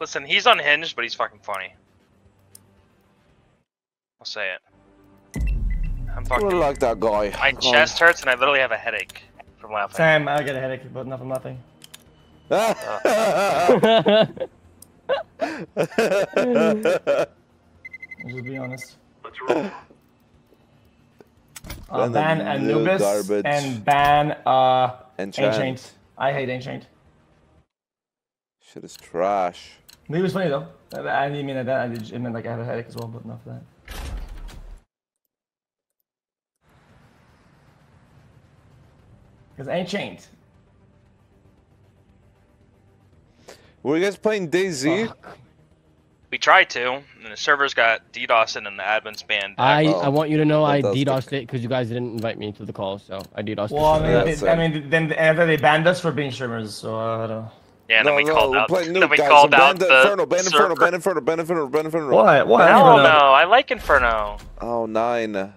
Listen, he's unhinged, but he's fucking funny. I'll say it. I'm I fucking. like that guy. My chest hurts and I literally have a headache from laughing. Same, I get a headache, but not from nothing. I'll just be honest. Uh, Ban ban the Anubis garbage. and ban uh, Enchant. Ancient. I hate Ancient. Shit is trash. Maybe it was funny though. I I didn't mean that. I did, it meant like I have a headache as well, but not for that. Because Ancient. Were you guys playing DayZ? We tried to, and the servers got DDoS and the admins banned. I, Oh, I want you to know I fantastic. DDoSed it because you guys didn't invite me to the call, so I DDoSed Well, I mean, they, I mean, then after they banned us for being streamers, so I don't know. Yeah, and then no, we no, called we're out. playing Then we guys. called out the the Inferno, ban Inferno, server. ban Inferno, ban Inferno, ban Inferno. What? What? Hell no, I like Inferno. Oh, nine.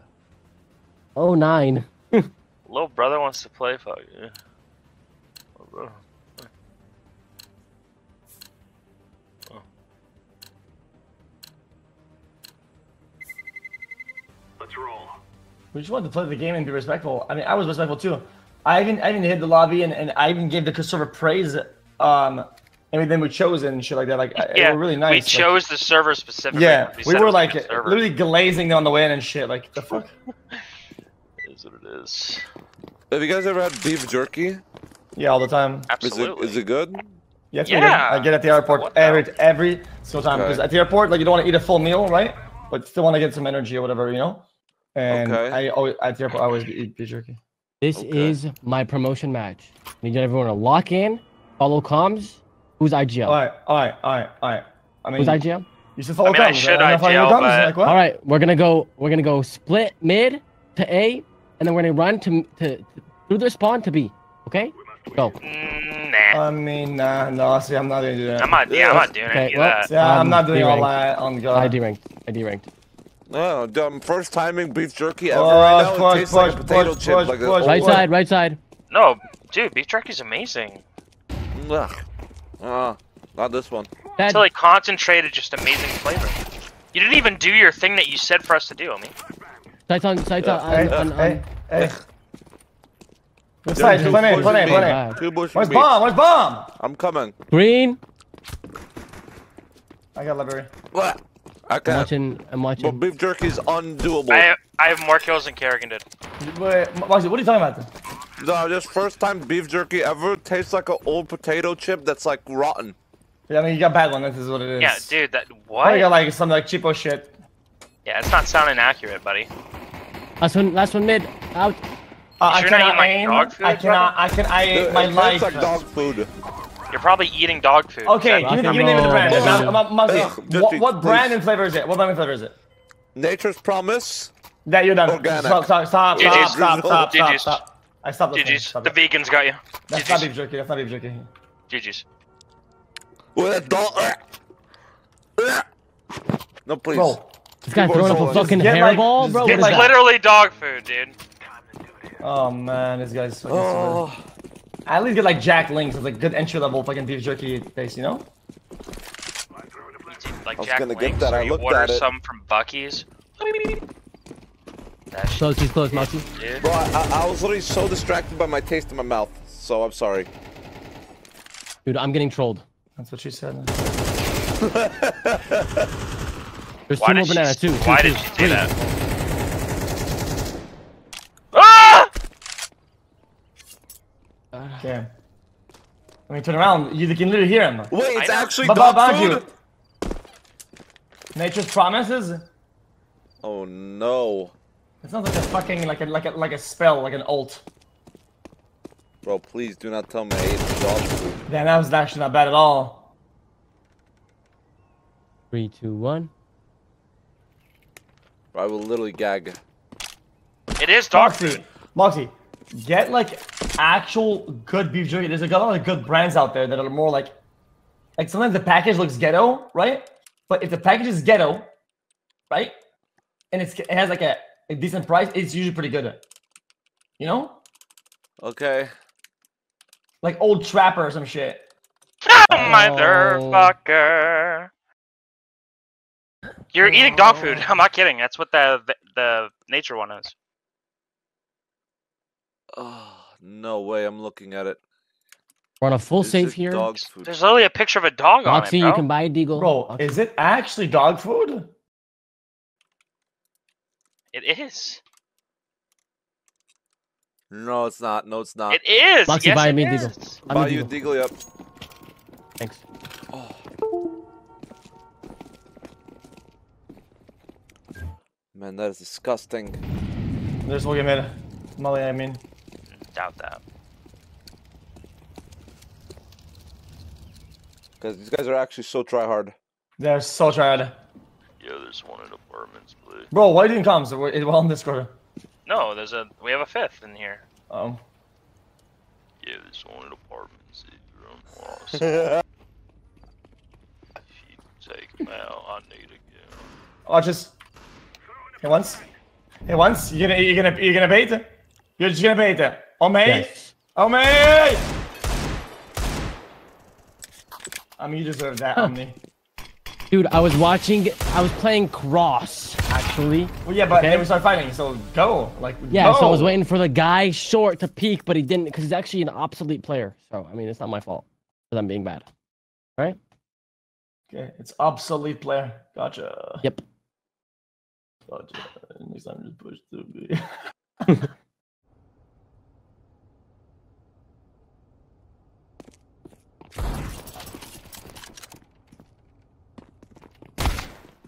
Oh nine. Little brother wants to play. Fuck yeah. Little brother. Let's roll. We just wanted to play the game and be respectful. I mean, I was respectful too. I even I even hit the lobby and, and I even gave the server praise. Um, and then we chose it and shit like that. Like, yeah, Yeah, were really nice. We like- chose the server specifically. yeah, we, said it were like good server. literally glazing on the way in and shit. Like, the fuck? It is what it is. Have you guys ever had beef jerky? Yeah, all the time. Is it, Absolutely. is it good? Yeah, Yeah. good. I get at the airport What the every every single time Okay. because at the airport, like, you don't want to eat a full meal, right? But still want to get some energy or whatever, you know. And Okay. I always at the airport I always eat beef jerky. This Okay. is my promotion match. Need everyone to lock in, follow comms. Who's IGL? All right, all right, all right, all right. I mean, Who's IGL? you should follow I mean, I comms. should I'm not following IGL, comms, but- like, what? All right, we're gonna go. We're gonna go split mid to A, and then we're gonna run to to, to through the spawn to B. Okay? Go. Mm, nah. I mean, nah, no, see, I'm not gonna do that. I'm not. Yeah, I'm not doing Okay, any well, that. yeah, I'm Um, not doing all D-ranked. that on I God. D ranked. I D ranked. No, dumb. First timing beef jerky ever Push, right now. push, it tastes like a potato push, chip. push, like a push. Right What? side. Right side. No, dude, beef jerky's amazing. Ugh. Uh, not this one. That, It's like concentrated, just amazing flavor. You didn't even do your thing that you said for us to do, I mean. sights on. Sights on. Hey, on, on, hey, on. hey. Good side, two play me, bushing play me, beef. play me. Ah. Two bushing Where's bomb? Where's bomb? I'm coming. Green. I got library. What? I I'm watching. I'm watching. But beef jerky is undoable. I I have more kills than Kerrigan did. Wait, what are you talking about? No, just first time beef jerky ever tastes like an old potato chip that's like rotten. Yeah, I mean, you got bad one. This is what it is. Yeah, dude, that what? you got like some like cheapo shit. Yeah, it's not sounding accurate, buddy. Last one. Last one mid. Out. Uh, I sure cannot eating, like, aim. dog food, I cannot. I can. I It, ate my it life. tastes like dog food. You're probably eating dog food. Okay, give me, the, give me the name of the brand. Come Mo- on. Mo- Ugh, what, what brand and flavor is it? What brand and flavor is it? Nature's promise. That you're done. Organic. Stop, stop, stop, GG's. stop, stop, stop, stop, GG's. stop. I stopped listening. GG's. Stop The it. vegans got you. That's not beef jerky. That's not beef jerky. GG's. With a dog. No, please. Bro, This guy throwing up a fucking Just get, like- hairball, bro. get, like- It's literally dog food, dude. oh man, this guy's fucking. Oh. Oh, I at least get like Jack Links. It's like good entry level fucking beef jerky taste, you know? Like I was Jack gonna get that, I you looked at it. some from Buc-ee's. That shit, Close. He's close, Moxy. dude. bro, I, I- I was literally so distracted by my taste in my mouth, so I'm sorry. Dude, I'm getting trolled. That's what she said. There's Why two did more bananas. Two. two, why two, did she say three. that? Ah! Okay. I mean, turn around. You can literally hear him. Wait, it's I actually But dog food. you. Nature's promises. Oh no, It sounds like a fucking like a like a like a spell, like an alt. bro! Please do not tell me I ate dog food. Damn, that was actually not bad at all. Three, two, one. Bro, I will literally gag. It is dog Moxy, food. Moxy, get like actual good beef jerky. There's a lot of good brands out there that are more like, like sometimes the package looks ghetto, right? But if the package is ghetto, right, and it's, it has like a, a decent price, it's usually pretty good. You know, Okay. like old trapper or some shit. motherfucker. You're eating dog food. I'm not kidding. That's what the the, the nature one is. Oh, no way. I'm looking at it. We're on a full Is save here. Dog food. There's literally a picture of a dog on it, Roxy, bro. you can buy a deagle. Bro, Roxy. is it actually dog food? It is. No, it's not. No, it's not. It is. Moxy, yes, buy it me is. Deagle. I'm Buy you a deagle. deagle, yep. Thanks. Oh. Man, that is disgusting. There's one mid. Molly, I mean. Doubt that. Because these guys are actually so try hard. They're so tried. Yeah, there's one in apartments, please. Bro, why didn't come? So it well on Discord. No, there's a. We have a fifth in here. Um, Yeah, there's one in apartments. If you're lost, if you take him out, I need to get. oh, just. Hey, once. Hey, once. You're gonna, you're gonna, you're gonna bait it. You're just gonna bait it. Oh, me. Yes. Oh, me. I mean, you deserve that, Omie. Dude, I was watching. I was playing cross actually. Well, yeah, but Okay. then we started fighting, so go. Like, Yeah, so I was waiting for the guy short to peek, but he didn't because he's actually an obsolete player. So I mean, it's not my fault because I'm being bad. Right? Okay, it's obsolete player. Gotcha. Yep. Gotcha. Next time, just push to B.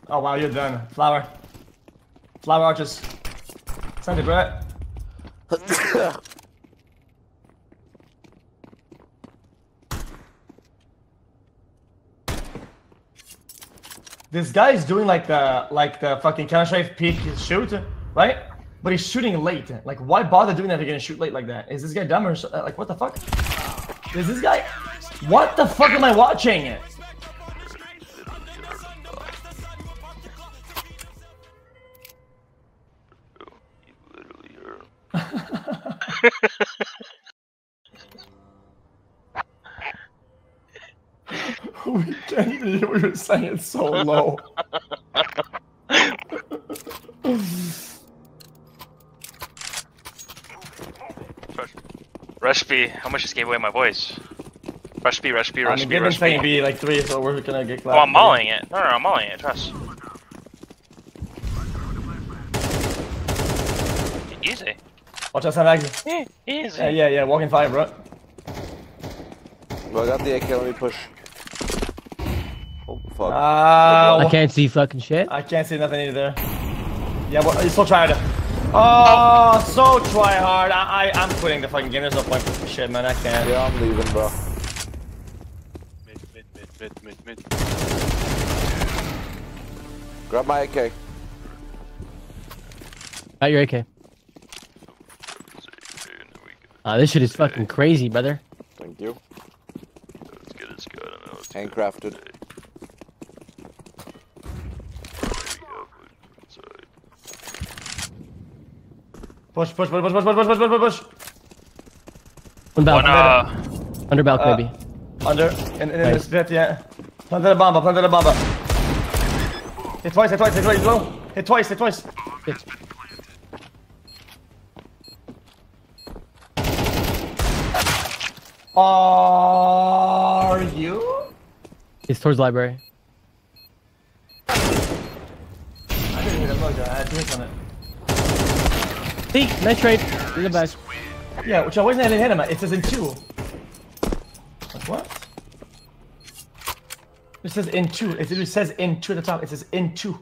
oh wow, you're done. Flower. Flower arches. Send it, Brett. This guy is doing like the like the fucking Counter Strike peak shoot, right? But he's shooting late. Like, why bother doing that if you're gonna shoot late like that? Is this guy dumb or so, like what the fuck? Is this guy? What the fuck am I watching? Even hear saying. It's so low. Rush how much just gave away my voice? Rush B, Rush B, I Rush mean, B, they've been B. like three, so we're gonna get clapped. Oh, I'm mauling it. No, no, I'm mauling it. Trust. Easy. Watch out, Sandbags. Eh, Easy. Yeah, yeah, yeah. Walking fire, bro. Well, I got the AK. Let me push. Oh, fuck. Uh, I can't see fucking shit. I can't see nothing either. Yeah, but he's so tryhard. Oh, so try hard. I, I, I'm quitting the fucking game. There's no point for shit, man. I can't. yeah, I'm leaving, bro. Mid, mid, mid, mid, mid, mid. Grab my AK. Got your AK. Uh, this shit is fucking crazy, brother. Thank you. Let's get this going. I know Handcrafted. Push, push, push, push, push, push, push, push, push, push. One One, uh, Under balcony, uh, maybe. Under, in, in Nice. this bit, yeah. Planted a bomb, planted a bomb. Hit twice, hit twice, hit twice, low. Hit twice, hit twice. Shit. Are you? It's towards library. I didn't even look. I had drinks on it. See, nice trade. You're the best. Yeah, which I wasn't able to hit him. It says in two. Like what? It says in two. It literally says in two at the top. It says in two.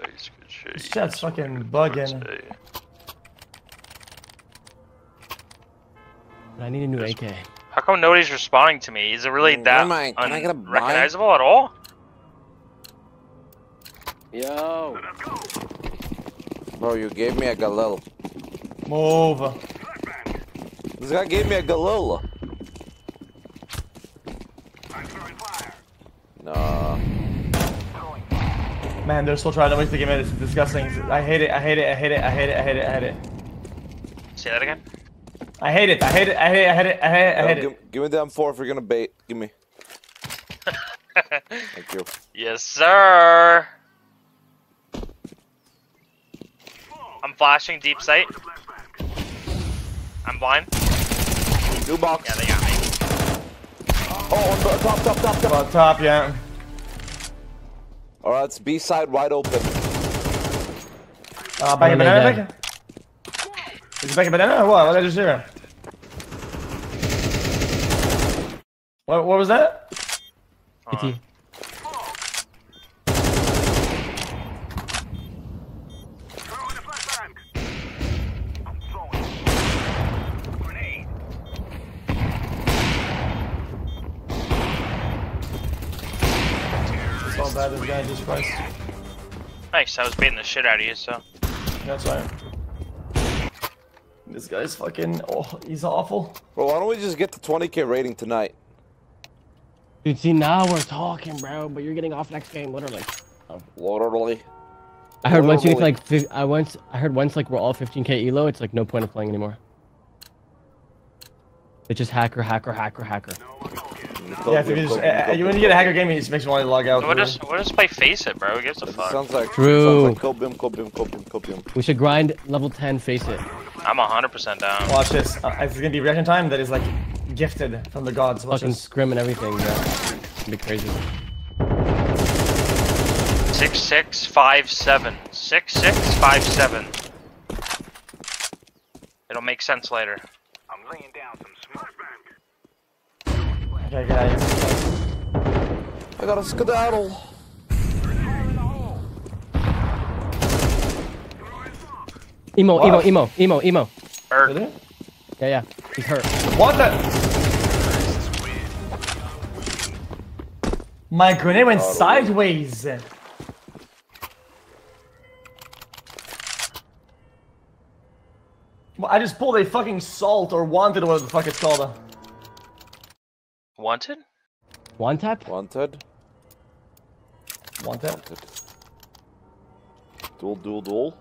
Nice, shit. This chat's fucking bugging. I need a new AK. How come nobody's responding to me? Is it really that never mind. Can I get a buy? unrecognizable at all? Yo. Bro, you gave me a Galil. Move. This guy gave me a Galil. Nah. Man, they're still trying to make the game. It's disgusting. I hate it. I hate it. I hate it. I hate it. I hate it. I hate it. Say that again. I hate it. I hate it. I hate it. I hate it. I hate it. I hate give, it. give me the M4 if you're gonna bait. Give me. Thank you. yes, sir. I'm flashing deep sight. I'm blind. New box. Yeah, they got me. Oh, on top, top, top, top. Up top, yeah. All right, it's B side wide open. Uh, back a Oh, banana, they're back. Is it back a banana or what? What did I just hear? What, what was that? Hold on. CT. It's all bad, just Christ. Nice. I was beating the shit out of you, so. That's right. This guy's fucking, oh, he's awful. Bro, why don't we just get the 20k rating tonight? Dude, see now we're talking, bro. But you're getting off next game, literally. Uh, literally. I heard once you get like fif- I once I heard once like we're all 15k elo, it's like no point of playing anymore. It's just hacker, hacker, hacker, hacker. Yeah, if you just, uh, you, when you get a hacker game, it just makes me want to log out. What does what does play FACEIT, bro? Who gives a fuck? sounds like True. Sounds like Copium, Copium, Copium, Copium. We should grind level 10, FACEIT. I'm 100% down. Watch this. Uh, it's gonna be reaction time that is like gifted from the gods. Watch Fucking this. scrim and everything, bro. It's gonna be crazy. Six six five seven. Six six five seven. It'll make sense later. Okay, get out of. I got a skedaddle. Emo, What? emo, emo, emo, emo. Or Really? Yeah, yeah. He's hurt. What the? My grenade went Totally. sideways. Well, I just pulled a fucking salt or wanted or whatever the fuck it's called. Wanted? One tap? Wanted. Wanted. Wanted. Duel, duel, duel.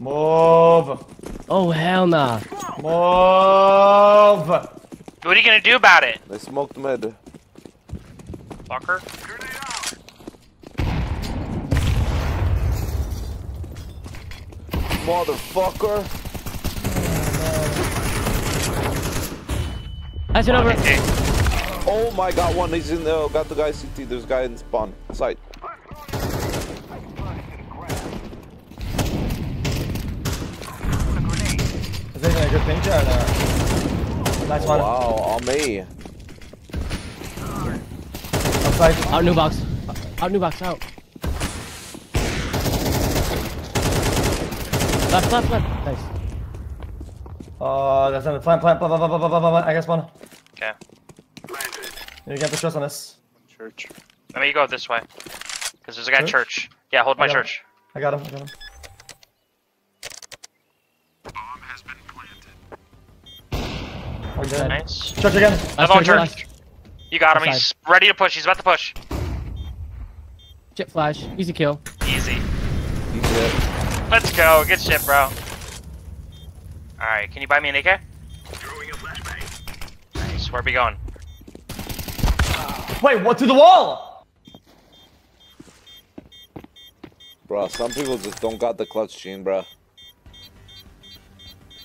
Move. Oh hell nah. Move. What are you gonna do about it, They smoked mid. fucker? Motherfucker. Pass it over. Oh my god, one is in the oh, got the guy CT, there's a guy in spawn. Side. Is that a good picture or no? Nice one. Wow, on me. Outside. Out new box. Out new box out. Left, left, left. Nice. Oh, that's on the plant, plant, plant, plant, plant, plant, plant, plant. I got spawn. Okay. You can't put trust on this. Church. Let me go this way. Cause there's a guy at Church? church. Yeah, hold my I got him. church. I got him. I got him. I'm dead. Nice. Church again. Last Level church, church. last- You got him. Outside. He's ready to push. He's about to push. Chip flash. Easy kill. Easy. He's dead. Let's go. Good shit, bro. Alright, can you buy me an AK? Nice. are we going? Wait, what? To the wall? Bruh, some people just don't got the clutch gene, bruh.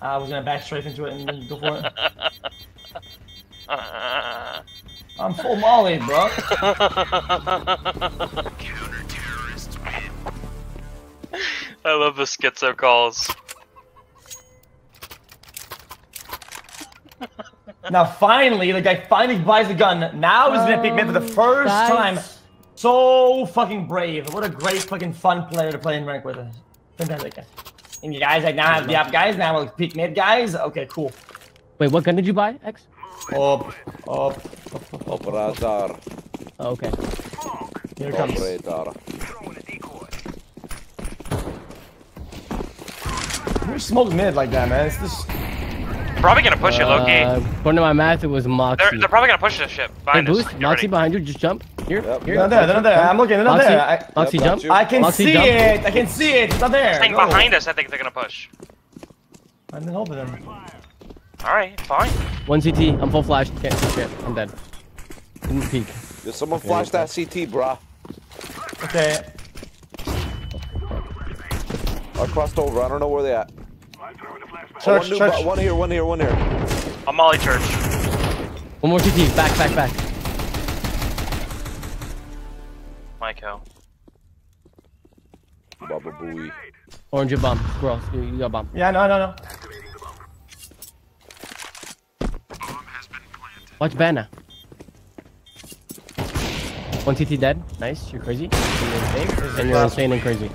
I was gonna back straight into it and then go for it. I'm full molly, bro. I love the schizo calls. Now finally, the guy finally buys a gun. Now he's gonna pick me for the um, first Nice. time. So fucking brave. What a great fucking fun player to play in rank with. Fantastic. And you guys like now have the up guys, now we'll peak mid guys. Okay, cool. Wait, what gun did you buy, X? Up, up, Operator. Oh, okay. here it comes. Operator. Who smoked mid like that, man? It's just Probably gonna push it, Loki. Uh, according to my math, it was Moxy. They're, they're probably gonna push this ship. Hey, Behind us. boost. Get Moxy ready. behind you. Just jump. Here. Yep. Here. they're not there. They're not there. I'm looking. They're not Moxy. there. I, Moxy, Yep, jump. I can Moxy, see jump. it. I can see it. It's not there. Staying Go. behind us, I think they're gonna push. I'm helping them. Alright, fine. One CT. I'm full flash. Can't see shit. I'm dead. Didn't peek. Did someone flash that CT, bruh? Okay. I crossed over. I don't know where they at. Oh, Church, one, new church. bu- one here, one here, one here. I'm Molly Church. One more CT. Back, back, back. Michael. Baba booey. Orange your bomb. Squirrel. You, you got bomb. Yeah, no, no, no. Watch banner. One CT dead. Nice. You're crazy. And you're insane. And you're insane and crazy.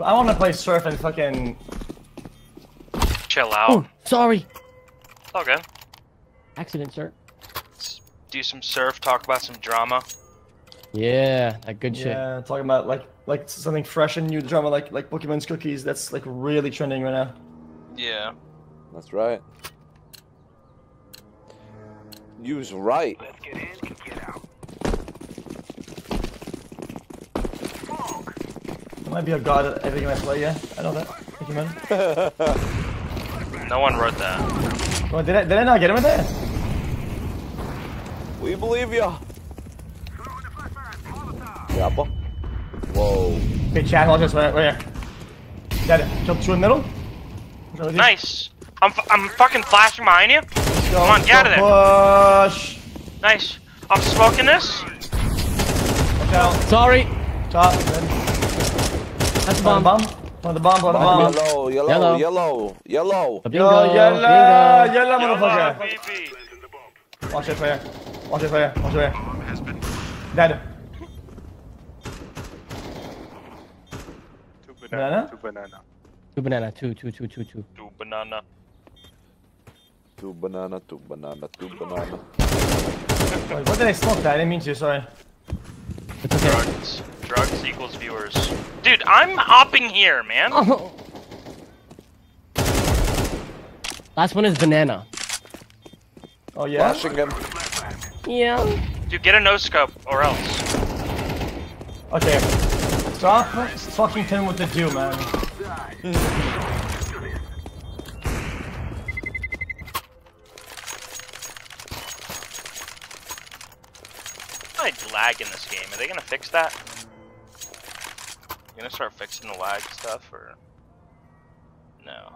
I want to play surf and fucking. Chill out. Oh, sorry. It's all good. Accident, sir. Let's do some surf, talk about some drama. Yeah, that good shit. Yeah, talking about like like something fresh and new drama, like like Pokimane's cookies. That's like really trending right now. Yeah. That's right. You's right. Let's get in and get out. Fog. I might be a god at every game I play. Yeah, I know that. Thank you, man. No one wrote that. Oh, did I did I not get him in there? We believe ya. Yappa. Whoa. Okay, Chad, watch this. Right, right here. Got it. Killed two in the middle. What's wrong with you? Nice. I'm, f- I'm fucking flashing behind you. Go, Come on, get out of go there. Push. Nice. I'm smoking this. Watch out. Sorry. Top. Then. That's a Bomb. bomb. Bomb. On the bomb. On the Bomb. bomb. Yellow, yellow, Yellow. yellow, yellow. Bingo. yellow, bingo. yellow, Yellow, motherfucker. baby. Watch it for. Watch it for. Watch it for. Dead. Two Banana? Two banana. Two banana. Two, two, two, two, two. Two banana. Two banana, two banana, two banana. Wait, what did I smoke that? I didn't mean to, sorry. It's okay. Drugs. Drugs equals viewers. Dude, I'm hopping here, man. Oh. Last one is banana. Oh, yeah? Flashing him. Yeah. Dude, get a no scope or else. Okay. Stop fucking telling me what to do, man. I lag in this game. Are they gonna fix that? You gonna start fixing the lag stuff or no?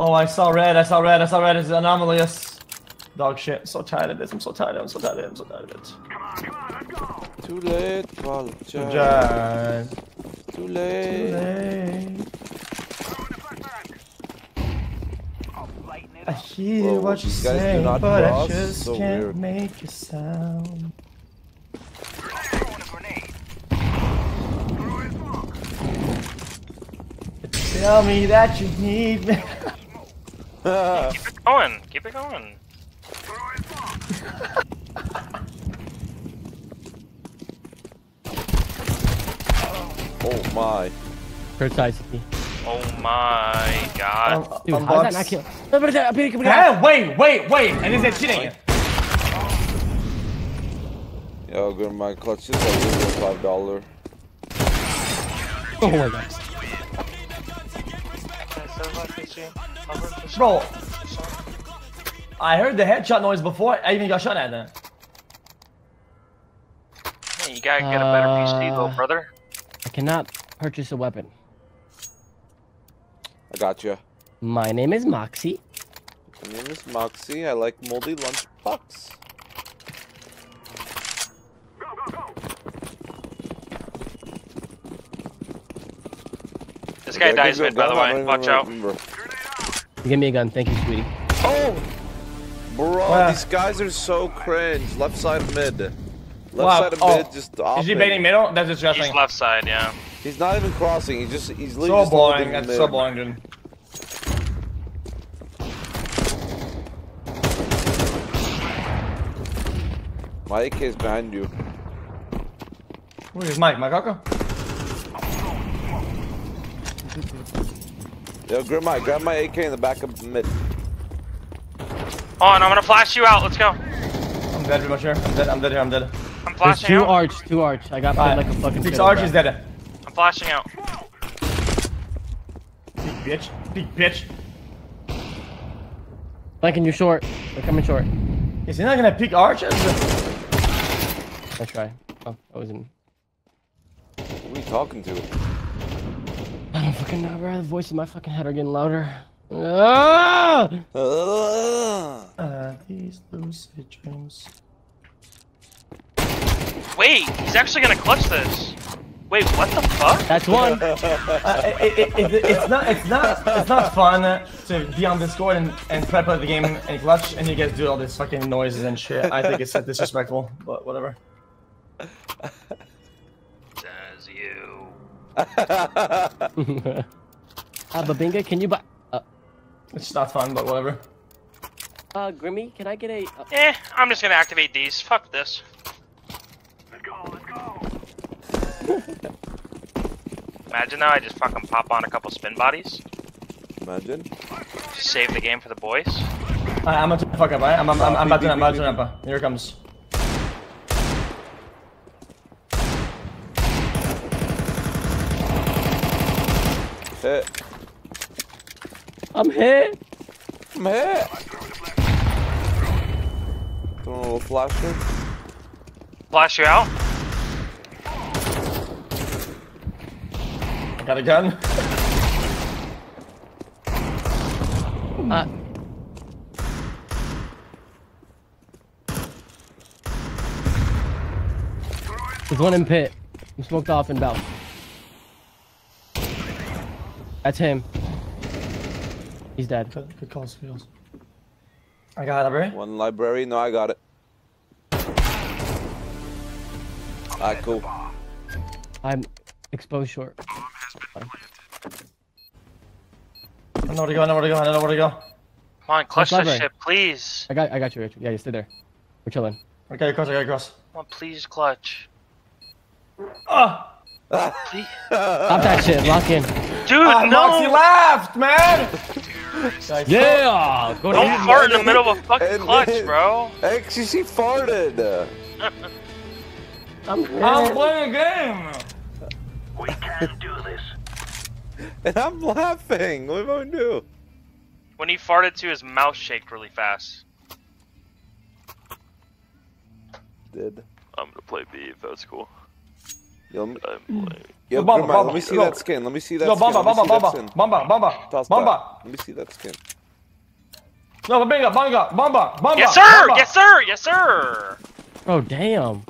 Oh, I saw red, I saw red, I saw red. It's anomalous. Dog shit. So tired of this. I'm so tired. I'm so tired. I'm so tired of it. Too late, apologize. Just Too late. Too late. I hear Whoa, what you these guys do say, not but I just So can't weird. make a sound. Tell me that you need me. Keep it going. Keep it going. oh my. Third side CT. Oh my god. Um, Dude, um, how did that not kill? No, but that- but- but- Hey, wait, wait, wait! And is it cheating? Yo, good my clutch is like lose a five dollar. Oh my god. Bro, I heard the headshot noise before I even got shot at. Then. Hey, you gotta get a better PC, little Uh, brother. I cannot purchase a weapon. I got you. My name is Moxy. My name is Moxy. I like moldy lunch This guy Okay, dies mid, by the way. Watch out. Give me a gun, thank you, sweetie. Oh! Bro, Wow. these guys are so cringe. Left side of mid. Left Wow, side of oh. mid, just off Is he baiting middle? That's He's disgusting. left side, yeah. He's not even crossing. He's just he's literally So just holding boring. That's mid. so boring, dude. My AK is behind you. Where's Mike? Mike Aka? Yo, grab my grab my AK in the back of mid. Oh, and I'm gonna flash you out. Let's go. I'm dead pretty much here. I'm dead. I'm dead here. I'm dead. I'm There's flashing two out. arch, two arch. I got Alright. played like a fucking Six fiddle, Arch bro. is dead. I'm flashing out. Big bitch. Big bitch. Flanking you short. They're coming short. Is he not gonna pick arches? Nice try. Oh, that was in. Who are you talking to? I don't fucking know, bro. The voices in my fucking head are getting louder. Ah! Ugh. Uh, these lucid dreams. Wait, he's actually gonna clutch this. Wait, what the fuck? That's one. Uh, it, it, it, it's not. It's not. It's not fun to be on Discord and, and prep the game and clutch, and you guys do all this fucking noises and shit. I think it's disrespectful, but whatever. Says you. uh, Babinga, can you buy? Uh, It's not fun, but whatever. uh, Grimmy, can I get a? Uh, Eh, I'm just gonna activate these. Fuck this. Let's go, let's go! Imagine now I just fucking pop on a couple spin bodies. Imagine. Save the game for the boys. I, I'm gonna fuck up. Right? I'm, I'm, I'm, I'm about to. I'm about to jump. up. Here it comes. Hit. I'm hit. I'm hit. Throwing a little flasher. Flash you out. I got a gun. Uh, there's one in pit. I'm smoked off in bell. That's him. He's dead. Good, good calls. Good calls. I got it, bro. One library. No, I got it. Alright, cool. I'm exposed short. I know where to go. I know where to go. I know where to go. Come on, clutch Clutch this shit, please. I got, I got you, Richard. Yeah, you stay there. We're chilling. I got you across. I got you cross. Come on, please clutch. Ah! Please. Stop that shit. Lock in. Dude, Ah, Moxy laughed, man. Guys, Yeah. Go Don't to fart in the middle of a fucking clutch, then- bro. Actually, she farted. I'm I'm playing a game. We can do this. and I'm laughing. What am I gonna do? When he farted too, his mouth shaked really fast. Did. I'm gonna play B if that's cool. Yo, let me, I'm playing. yo, Bomba, Grimar, let me see go. that skin. Let me see that Yo, skin. bomba, Let me bomba, see that bomba, skin. bomba, bomba, Toss bomba. that. Let me see that skin. No, bingo, bomba, bomba, bomba. Yes, sir! bomba. Yes, sir! Yes, sir! Oh damn.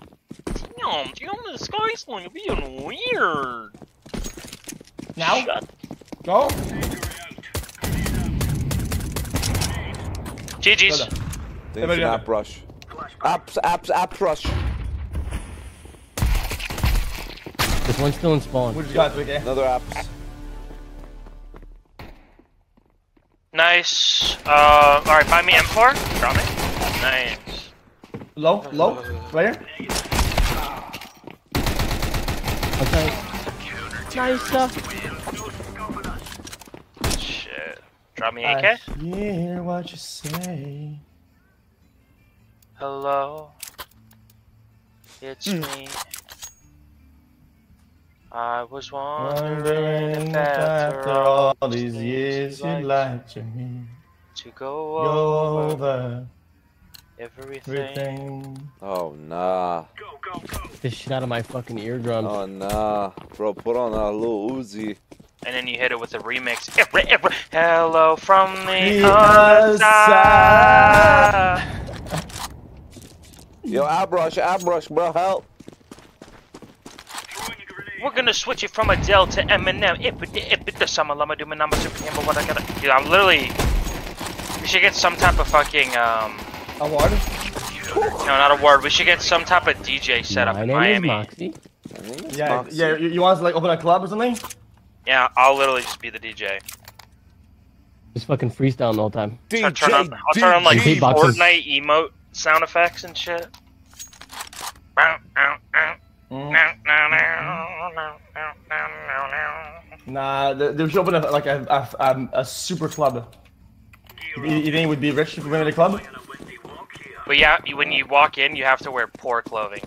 Damn, dude, the sky's going being weird. Now, Shut go. GG's. Brother. Think Everybody app rush. Apps, apps, apps rush. This one's still in spawn. We just got it, okay? Another apps. Nice. Uh, alright, buy me M4. Drop it. Nice. Low, low, player. Okay. Nice stuff. Shit. Drop me I AK. hear what you say. Hello. It's Hmm. me. I was wondering Wondering if if after after all all these years you'd you'd like like to me. to go Go over over everything. everything. Oh nah. go This shit out of my fucking eardrums. Oh nah. Bro, put on a little Uzi. And then you hit it with a remix. Every, every, hello from the, The other other side. Yo, app rush, bro, help. We're gonna switch it from Adele to Eminem. If it, if it, the summer lama do my number super him, but what I gotta. Dude, I'm literally. We should get some type of fucking um. Award. No, not award. We should get some type of DJ setup my in name Miami. is Moxy. I think it's Yeah, Moxy. yeah. You, you want us to like open a club or something? Yeah, I'll literally just be the DJ. Just fucking freestyle the whole time. I'll turn on, I'll turn on like DJ. Beatboxes. Fortnite emote sound effects and shit. Mm. Nah, they, they should open a, like a, a, a, a super club. You, you think it would be rich if we went in a club? But yeah, when you walk in, you have to wear poor clothing.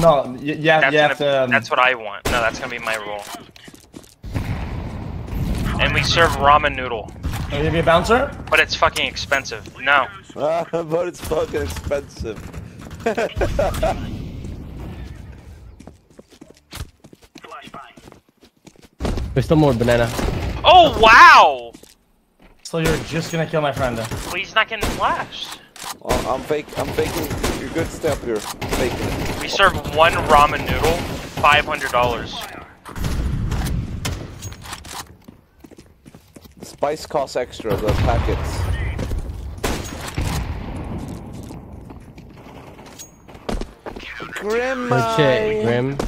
No, y- yeah, That's, you have gonna- to. Um, that's what I want. No, that's gonna be my rule. And we serve ramen noodle. Will you be a bouncer? But it's fucking expensive. No. But it's fucking expensive. There's still more banana. Oh wow! So you're just gonna kill my friend. Well, he's not getting flashed. Well, I'm fake. I'm faking. You're good step here. Faking it. We serve one ramen noodle, five hundred dollars. The spice costs extra. The packets. Grim. Grim.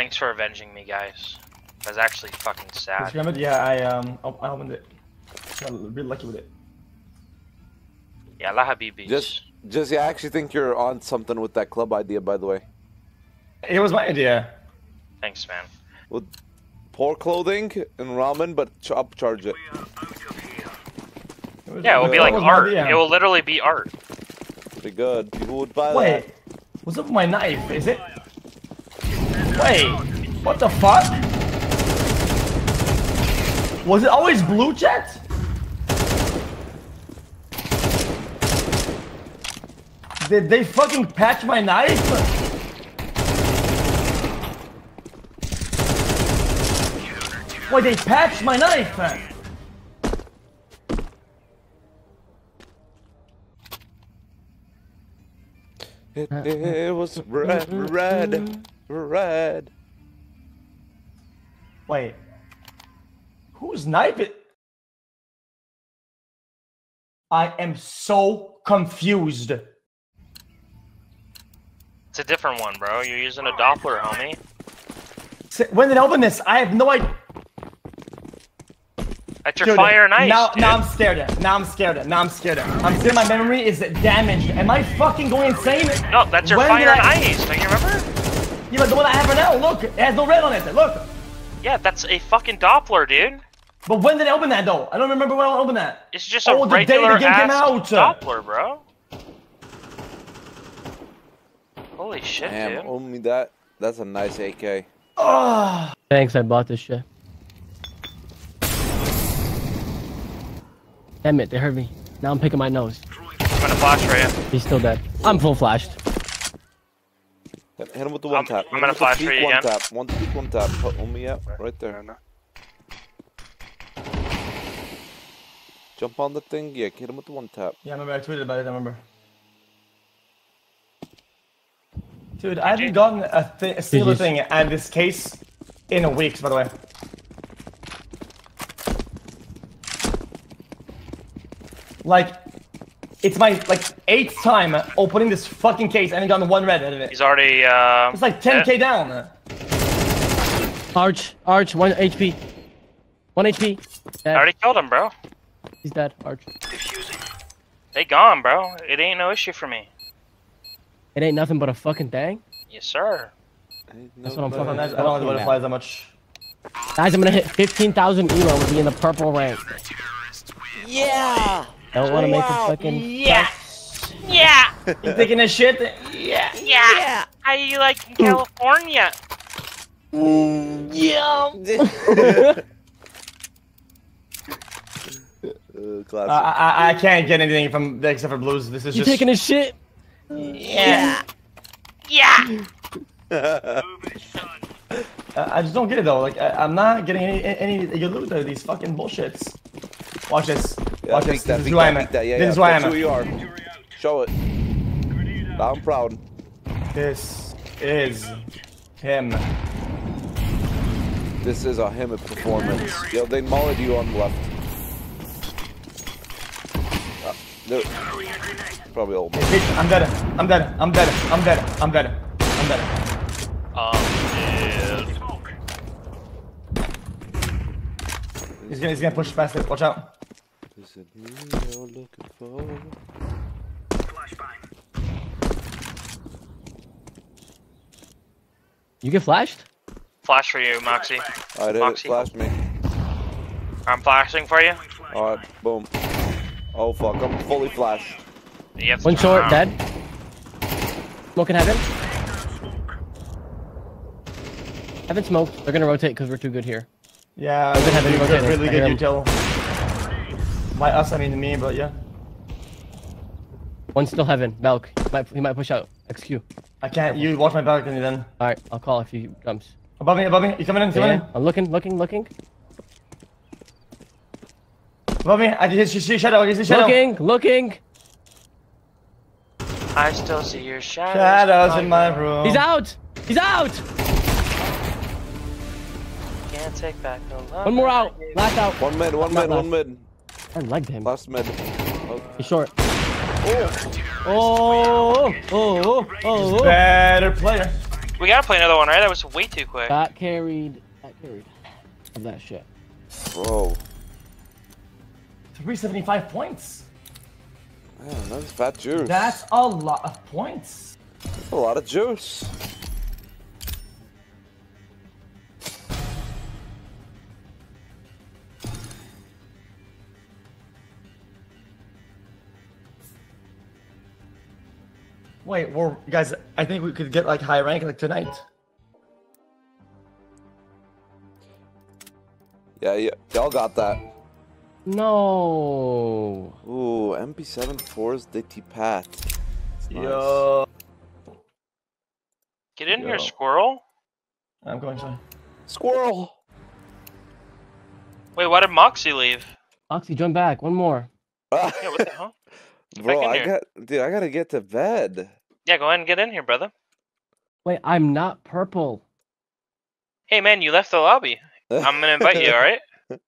Thanks for avenging me, guys. That's actually fucking sad. grab it? Yeah, I um, I opened it. Got really lucky with it. Yeah, la habibis. Just, just. Yeah, I actually think you're on something with that club idea. By the way, It was my idea. Thanks, man. with poor clothing and ramen, but ch- upcharge it. It Yeah, it will be like art. It will literally be art. Pretty good. People would buy Wait, what's up with my knife? Is it? Wait, what the fuck? Was it always blue jet? Did they fucking patch my knife? Wait, they patched my knife! It, it was red, red, red. Wait. Who's knife? I am so confused. It's a different one, bro. You're using a Doppler, homie. When did I open this? I have no idea. That's your Dude, fire and ice, Now, dude. now I'm scared. Now I'm scared. Now I'm scared. I'm scared. My memory is damaged. Am I fucking going insane? No, that's your When fire did and I- ice. Don't you remember? Yeah, but the one I have right now, look, it has no red on it. Look. Yeah, that's a fucking Doppler, dude. But when did I open that though? I don't remember when I opened that. It's just Oh, a the day the game came ass out. Doppler, bro. Holy shit, Damn, dude. only that. That's a nice AK. Oh. Ah. Thanks, I bought this shit. Damn it, they hurt me. Now I'm picking my nose. I'm gonna flash for you. He's still dead. I'm full flashed. Hit hit him with the one I'm- tap. I'm Hit gonna flash for you one again. tap. One peek, one tap. Put on me up, right there. Jump on the thing. Yeah, hit him with the one tap. Yeah, I remember I tweeted about it. I remember. Dude, I haven't gotten a, th- a single thing out of this case in a week, by the way. Like, it's my like eighth time opening this fucking case. and I haven't one red out of it. He's already, uh... It's like 10k down. Arch, Arch, one HP. One HP. I already killed him, bro. He's dead. Arch. They gone, bro. It ain't no issue for me. It ain't nothing but a fucking thing. Yes, sir. That's what I'm I don't, fucking. I don't like the butterflies that much. Guys, I'm gonna hit 15,000 elo with me in the purple rank. Yeah. I don't want to make Wow. a fucking. Yeah! Yeah! You taking a shit? Yeah. Yeah! How you like in California? Uh, I, classic. I I can't get anything from except for blues. This is You just. taking a shit? Yeah! Yeah! I I just don't get it though. Like I, I'm not getting any any good loot out of these fucking bullshits. Watch this. Yeah, Watch this. that, This is peek who I am. that. Yeah, This yeah, is who I am. who you are. Show it. I'm proud. This is him. This is a him performance. Yo, they mullered you on the left. Uh, they're probably old. Bitch, I'm dead. I'm dead. I'm dead. I'm dead. I'm dead. I'm dead. Um, dude. He's gonna he's gonna push past it. Watch out. Is it me you're looking for? You get flashed? Flash for you, Moxy. I did it. Moxy. Flash me. I'm flashing for you. Alright, boom. Oh fuck, I'm fully flashed. You have to One turn short, around. dead. Smoking heaven. Haven't smoked. They're gonna rotate because we're too good here. Yeah, Doesn't have any really good, rotating. really good him. util. By us, I mean me, but yeah. One's still heaven. Belk. He might, he might push out. XQ. I can't. You watch my balcony then. All right, I'll call if he jumps. Above me, above me. You coming in? Coming Yeah, in? I'm looking, looking, looking, Above me. I can see see shadow. I can see shadow. looking, looking. I still see your shadows. Shadows in my room. He's out. He's out. Can't take back the love One more out. Last out. One mid, one Not mid, one left. mid. I legged him. Last mid. He's short. Oh, oh, oh, oh, oh. oh. Better player. We gotta play another one, right? That was way too quick. Got carried. Got carried. Of that shit. Bro. 375 points. Man, that's fat juice. That's a lot of points. That's a lot of juice. Wait, we're guys. I think we could get like high rank like tonight. Yeah, yeah, y'all got that. No. Ooh, MP7 4's Ditty Pat. It's nice. Yo, Get in here, squirrel. I'm going to. Squirrel! Wait, why did Moxy leave? Oxy, join back. One more. Yeah, what the hell? Bro, I got, dude, I gotta get to bed. Yeah, go ahead and get in here, brother. Wait, I'm not purple. Hey, man, you left the lobby. I'm gonna invite you, alright?